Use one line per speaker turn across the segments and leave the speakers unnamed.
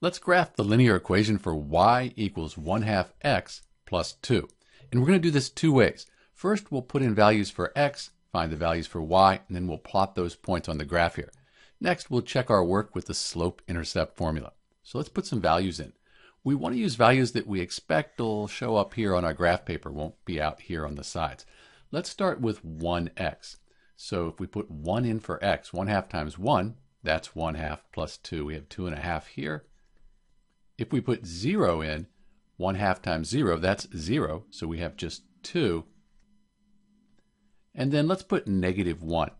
Let's graph the linear equation for y equals 1 half x plus 2. And we're going to do this two ways. First, we'll put in values for x, find the values for y, and then we'll plot those points on the graph here. Next, we'll check our work with the slope-intercept formula. So let's put some values in. We want to use values that we expect will show up here on our graph paper, won't be out here on the sides. Let's start with 1x. So if we put 1 in for x, 1 half times 1, that's 1 half plus 2. We have 2 and a half here. If we put 0 in, 1 half times 0, that's 0. So we have just 2. And then let's put negative 1.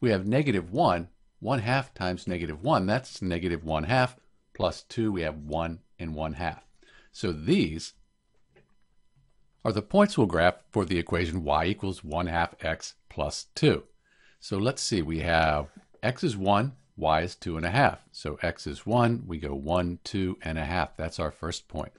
We have negative 1. 1 half times negative 1, that's negative 1 half. Plus 2, we have 1 and 1 half. So these are the points we'll graph for the equation y equals 1 half x plus 2. So let's see, we have x is 1, y is 2 and a half. So x is 1, we go 1, 2 and a half. That's our first point.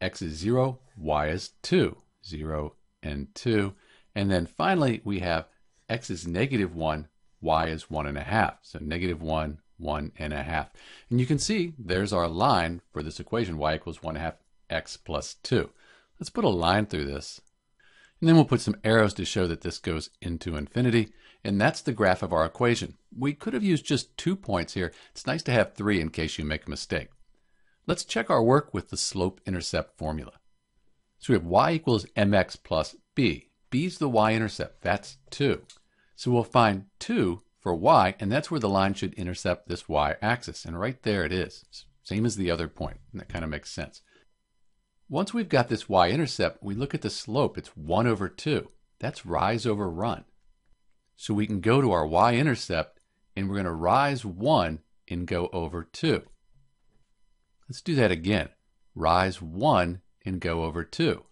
x is 0, y is 2, 0 and 2. And then finally we have x is negative 1, y is 1 and a half. So negative 1, 1 and a half. And you can see there's our line for this equation, y equals 1 half x plus 2. Let's put a line through this. And then we'll put some arrows to show that this goes into infinity. And that's the graph of our equation. We could have used just two points here. It's nice to have three in case you make a mistake. Let's check our work with the slope-intercept formula. So we have y equals mx plus b. b's the y-intercept. That's 2. So we'll find 2 for y, and that's where the line should intercept this y-axis. And right there it is. Same as the other point. And that kind of makes sense. Once we've got this y-intercept, we look at the slope. It's 1 over 2. That's rise over run. So we can go to our y-intercept and we're going to rise 1 and go over 2. Let's do that again. Rise 1 and go over 2.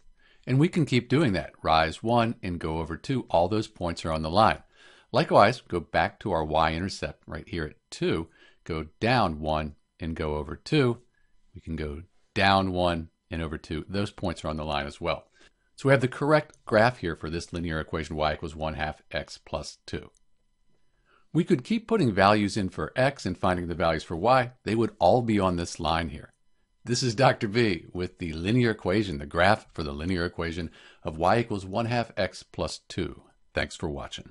And we can keep doing that. Rise 1 and go over 2. All those points are on the line. Likewise, go back to our y-intercept right here at 2. Go down 1 and go over 2. We can go down 1 and over 2. Those points are on the line as well. So we have the correct graph here for this linear equation y equals 1 half x plus 2. We could keep putting values in for x and finding the values for y. They would all be on this line here. This is Dr. B with the linear equation, the graph for the linear equation of y equals 1 half x plus 2. Thanks for watching.